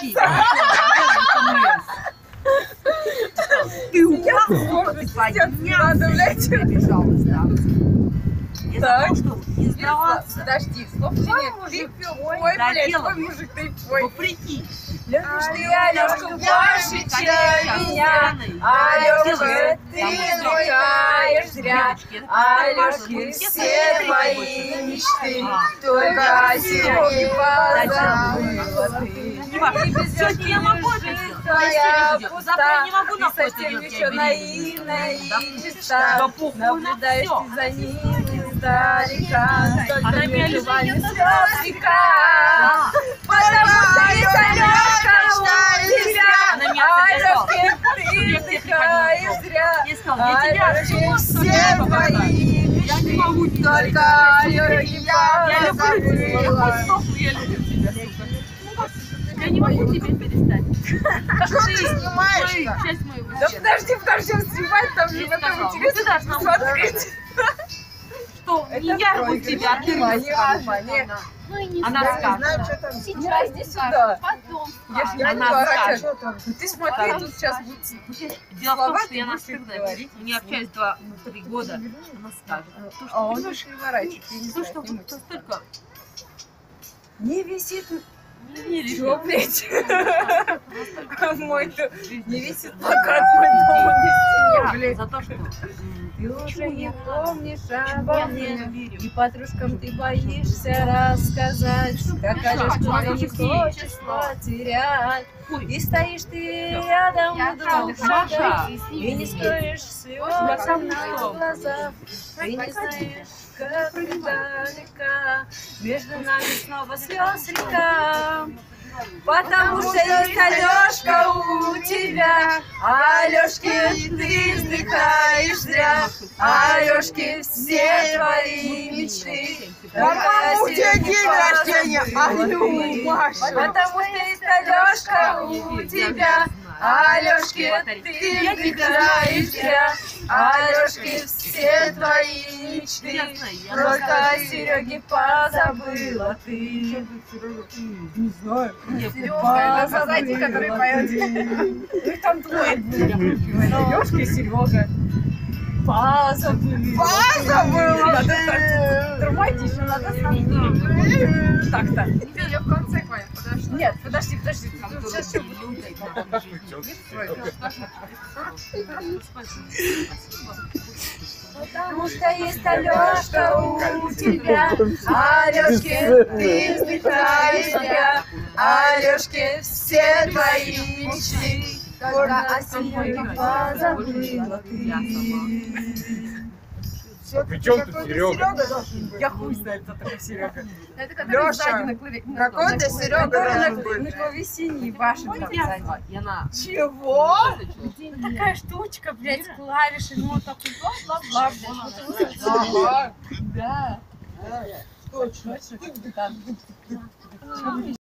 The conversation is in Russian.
Молчи. Ты упала, ты. Я Так. то, что не сдаваться. Подожди, слов нет. Ты ой, Да, блядь, твой мужик, ты ой. Ну прикинь. Ты Алёшку больше, чем меня. Алёшка, ты вздыхаешь зря. Алёшки, все твои мечты. Только Сереге позабыла ты. Сегодня я могу Завтра не могу на фото еще наивная Наблюдаешь ты за ним издалека. Она меня любит, слез Да. река. Потому что есть Алёшка у тебя. Алёшке Я ты приходила. зря. Просто все твои не мечты. не Только Алёшке Я тебя. Я люблю тебя, не могу тебя перестать. Что ты снимаешь часть моего Да подожди, подожди, снимать там же сказала, интересно ты должна посмотреть. Что не я рву тебя, а ты Внимание. Ну и не Она знаю. что там. Сейчас иди сюда. Потом. Я ж не Она скажет. Ну Ты смотри, тут сейчас будет... Дело в том, что я навсегда говорить. не общаюсь два-три года. Она скажет. А что он уж не ворачивает, то, что столько Не висит. Чё, блядь? Мой жизни Не висит плакат мой дома на стене, Я блядь. За то, что Ты уже не помнишь обо мне. И подружкам ты боишься рассказать, как Алёшку а не хочешь потерять. И стоишь ты рядом Я в правда двух Маша, шагах, и не скроешь слез на что? глазах. Ты не знаешь, как далека. Между нами снова слез река. Потому что есть Алёшка у тебя, Алёшки ты вздыхаешь зря, Алёшки все твои мечты. Мама, у тебя день рождения, Алю, Маша. Потому что есть Алёшка у тебя, Алёшки ты вздыхаешь зря, Алёшки все твои мечты. Только о Сереге позабыла ты. Не знаю. Серега, это который поет. Их там двое были. Алёшка и Серега. Позабыла. Позабыла еще надо сам. Так-то. Я в конце. Нет, подожди, подожди. Сейчас там жизнь. Потому что есть Алёшка у тебя, Алёшки ты вздыхаешь зря, Алёшки все твои мечты, только о Сереге позабыла ты. Причем тут Серега? Серега должен быть. Я хуй знает, кто такой Серега. Это сзади на клаве- на- Какой ты Серега должен На быть? клавесине ваши там сзади. Чего? Такая штучка, блядь, с клавишами, вот такой бла-бла-бла. Ага. Да. Точно.